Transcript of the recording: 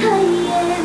thay em